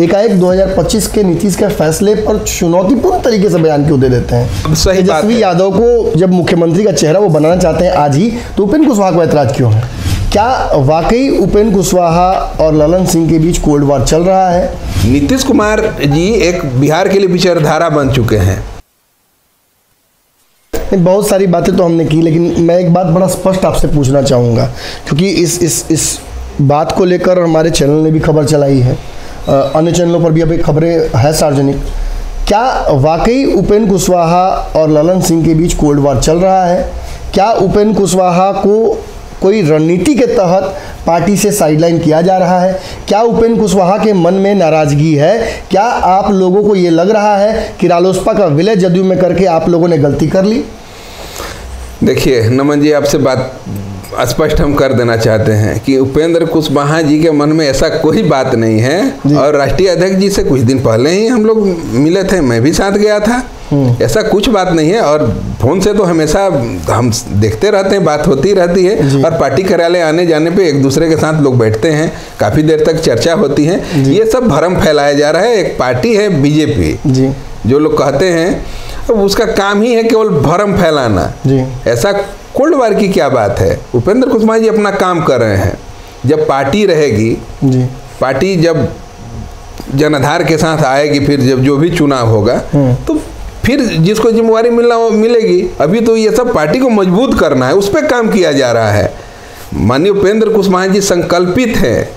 एकाएक 2025 के नीतीश के फैसले पर चुनौतीपूर्ण तरीके से बयान क्यों दे देते हैं? सही तेजस्वी। यादव को जब मुख्यमंत्री का चेहरा वो बनाना चाहते हैं आज ही तो उपेंद्र कुशवाहा को ऐतराज क्यों है? क्या वाकई उपेंद्र कुशवाहा और ललन सिंह के बीच कोल्ड वॉर चल रहा है? नीतीश कुमार जी एक बिहार के लिए विचारधारा बन चुके हैं। बहुत सारी बातें तो हमने की लेकिन मैं एक बात बड़ा स्पष्ट आपसे पूछना चाहूँगा क्योंकि इस इस इस बात को लेकर हमारे चैनल ने भी खबर चलाई है। अन्य चैनलों पर भी अभी खबरें हैं सार्वजनिक। क्या वाकई उपेंद्र कुशवाहा और ललन सिंह के बीच कोल्ड वॉर चल रहा है? क्या उपेंद्र कुशवाहा को कोई रणनीति के तहत पार्टी से साइडलाइन किया जा रहा है? क्या उपेंद्र कुशवाहा के मन में नाराज़गी है? क्या आप लोगों को ये लग रहा है कि रालोसपा का विलय जदयू में करके आप लोगों ने गलती कर ली? देखिए, नमन जी, आपसे बात स्पष्ट हम कर देना चाहते हैं कि उपेंद्र कुशवाहा जी के मन में ऐसा कोई बात नहीं है। और राष्ट्रीय अध्यक्ष जी से कुछ दिन पहले ही हम लोग मिले थे मैं भी साथ गया था। ऐसा कुछ बात नहीं है और फ़ोन से तो हमेशा हम देखते रहते हैं बात होती रहती है। और पार्टी कार्यालय आने जाने पे एक दूसरे के साथ लोग बैठते हैं काफ़ी देर तक चर्चा होती है। ये सब भरम फैलाया जा रहा है। एक पार्टी है बीजेपी। जो लोग कहते हैं तो उसका काम ही है केवल भरम फैलाना। जी। ऐसा कोल्ड वार की क्या बात है? उपेंद्र कुशवाहा जी अपना काम कर रहे हैं। जब पार्टी रहेगी जी। पार्टी जब जनाधार के साथ आएगी फिर जब जो भी चुनाव होगा तो फिर जिसको जिम्मेवारी मिलना मिलेगी। अभी तो ये सब पार्टी को मज़बूत करना है उस पर काम किया जा रहा है। माननीय उपेंद्र कुशवाहा जी संकल्पित हैं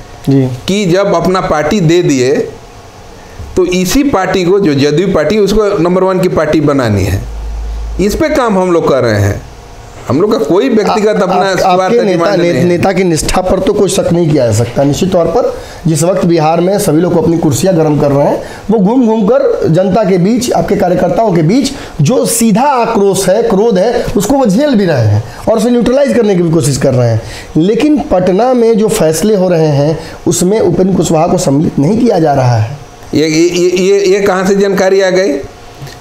कि जब अपना पार्टी दे दिए तो इसी पार्टी को जो जदयू पार्टी उसको नंबर वन की पार्टी बनानी है। इस पे काम हम लोग कर रहे हैं। हम लोग का कोई व्यक्तिगत अपना स्वार्थ आपके नेता ने, नेता की निष्ठा पर तो कोई शक नहीं किया जा सकता निश्चित तौर पर जिस वक्त बिहार में सभी लोग अपनी कुर्सियाँ गर्म कर रहे हैं वो घूम घूम कर जनता के बीच आपके कार्यकर्ताओं के बीच जो सीधा आक्रोश है क्रोध है उसको वो झेल भी रहे हैं और उसे न्यूट्रलाइज करने की भी कोशिश कर रहे हैं। लेकिन पटना में जो फैसले हो रहे हैं उसमें उपेंद्र कुशवाहा को सम्मिलित नहीं किया जा रहा है। ये ये ये ये, कहाँ से जानकारी आ गई?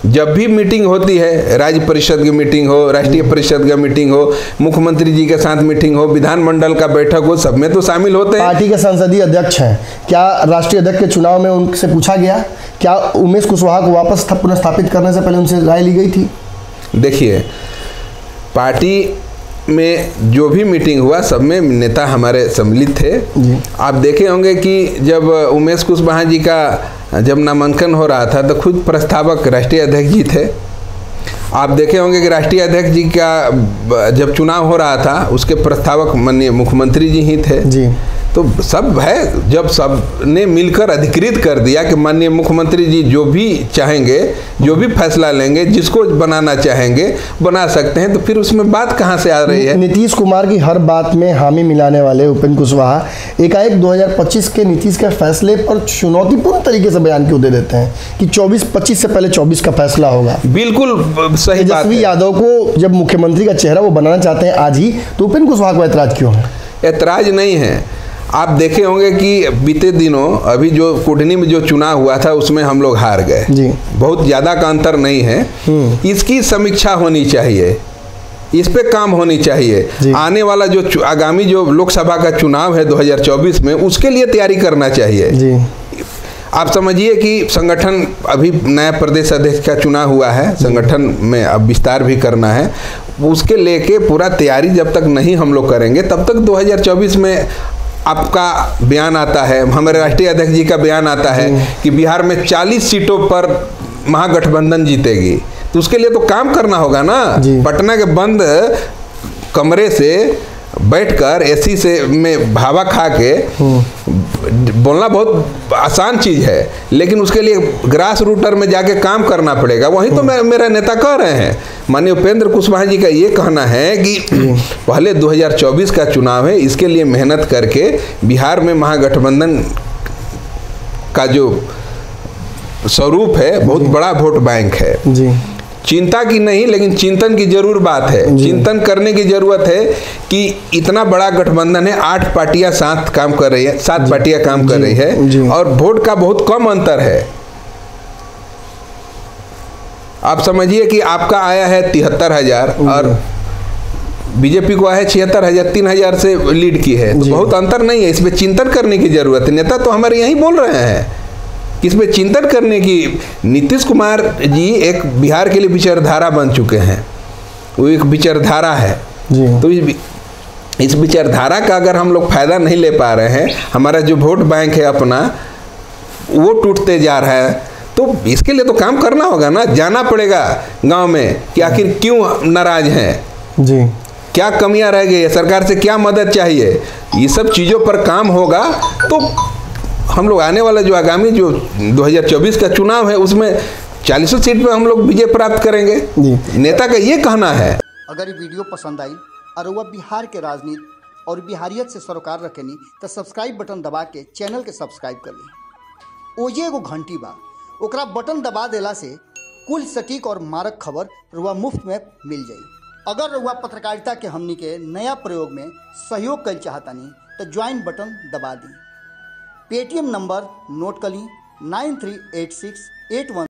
जब भी मीटिंग होती है राज्य परिषद की मीटिंग हो राष्ट्रीय परिषद का मीटिंग हो मुख्यमंत्री जी के साथ मीटिंग हो विधानमंडल का बैठक हो सब में तो शामिल होते हैं। पार्टी के संसदीय अध्यक्ष हैं। क्या राष्ट्रीय अध्यक्ष के चुनाव में उनसे पूछा गया? क्या उमेश कुशवाहा को वापस था- पुनः स्थापित करने से पहले उनसे राय ली गई थी? देखिए पार्टी में जो भी मीटिंग हुआ सब में नेता हमारे सम्मिलित थे। आप देखे होंगे कि जब उमेश कुशवाहा जी का जब नामांकन हो रहा था तो खुद प्रस्तावक राष्ट्रीय अध्यक्ष जी थे। आप देखे होंगे कि राष्ट्रीय अध्यक्ष जी का, जब चुनाव हो रहा था, उसके प्रस्तावक माननीय मुख्यमंत्री जी ही थे। जी। तो सब है जब सबने मिलकर अधिकृत कर दिया कि माननीय मुख्यमंत्री जी जो भी चाहेंगे जो भी फैसला लेंगे जिसको बनाना चाहेंगे बना सकते हैं तो फिर उसमें बात कहाँ से आ रही है? नीतीश कुमार की हर बात में हामी मिलाने वाले उपेंद्र कुशवाहा एकाएक 2025 के नीतीश के फैसले पर चुनौतीपूर्ण तरीके से बयान क्यों दे देते हैं कि 24 25 से पहले 24 का फैसला होगा? बिल्कुल सही तेजस्वी यादव को जब मुख्यमंत्री का चेहरा वो बनाना चाहते हैं आज ही तो उपेंद्र कुशवाहा को ऐतराज क्यों है? ऐतराज नहीं है। आप देखे होंगे कि बीते दिनों अभी जो कुटनी में जो चुनाव हुआ था उसमें हम लोग हार गए। जी। बहुत ज़्यादा का अंतर नहीं है। इसकी समीक्षा होनी चाहिए। इस पे काम होनी चाहिए। आने वाला जो आगामी जो लोकसभा का चुनाव है 2024 में उसके लिए तैयारी करना चाहिए। जी। आप समझिए कि संगठन अभी नया प्रदेश अध्यक्ष का चुनाव हुआ है संगठन में अब विस्तार भी करना है। उसके लेके पूरा तैयारी जब तक नहीं हम लोग करेंगे तब तक 2024 में आपका बयान आता है हमारे राष्ट्रीय अध्यक्ष जी का बयान आता है कि बिहार में 40 सीटों पर महागठबंधन जीतेगी। तो उसके लिए तो काम करना होगा ना। पटना के बंद कमरे से बैठकर एसी से में भावा खा के बोलना बहुत आसान चीज़ है लेकिन उसके लिए ग्रास रूटर में जाके काम करना पड़ेगा। वही तो मैं मेरा नेता कह रहे हैं। माननीय उपेंद्र कुशवाहा जी का ये कहना है कि पहले 2024 का चुनाव है इसके लिए मेहनत करके बिहार में महागठबंधन का जो स्वरूप है बहुत बड़ा वोट बैंक है। जी। चिंता की नहीं लेकिन चिंतन की ज़रूर बात है। चिंतन करने की ज़रूरत है कि इतना बड़ा गठबंधन है आठ पार्टियाँ साथ काम कर रही है सात पार्टियाँ काम कर रही है और वोट का बहुत कम अंतर है। आप समझिए कि आपका आया है तिहत्तर हज़ार और बीजेपी को आया है छिहत्तर हज़ार तीन हज़ार से लीड की है। तो बहुत अंतर नहीं है इसमें चिंतन करने की ज़रूरत है। नेता तो हमारे यही बोल रहे हैं। इस पे चिंतन करने की? नीतीश कुमार जी एक बिहार के लिए विचारधारा बन चुके हैं। वो एक विचारधारा है। जी। तो इस इस विचारधारा का अगर हम लोग फ़ायदा नहीं ले पा रहे हैं हमारा जो वोट बैंक है अपना वो टूटते जा रहा है। तो इसके लिए तो काम करना होगा ना जाना पड़ेगा गाँव में कि आखिर क्यों नाराज़ हैं। जी। क्या कमियाँ रह गई है? सरकार से क्या मदद चाहिए? ये सब चीज़ों पर काम होगा तो हम लोग आने वाला जो आगामी जो 2024 का चुनाव है उसमें चालीसों सीट पे हम लोग विजय प्राप्त करेंगे। नेता का ये कहना है। अगर ये वीडियो पसंद आई और वह बिहार के राजनीति और बिहारियत से सरोकार रखेनी तो सब्सक्राइब बटन दबा के चैनल के सब्सक्राइब कर ली। ओजे एगो घंटी बा। ओकरा बटन दबा देला से कुल सटीक और मारक खबर रुआ मुफ़्त में मिल जाई। अगर रुआ पत्रकारिता के हमनी के नया प्रयोग में सहयोग कर चाहतानी तो ज्वाइन बटन दबा दी। पेटीएम नंबर नोट कर ली nine three eight six eight one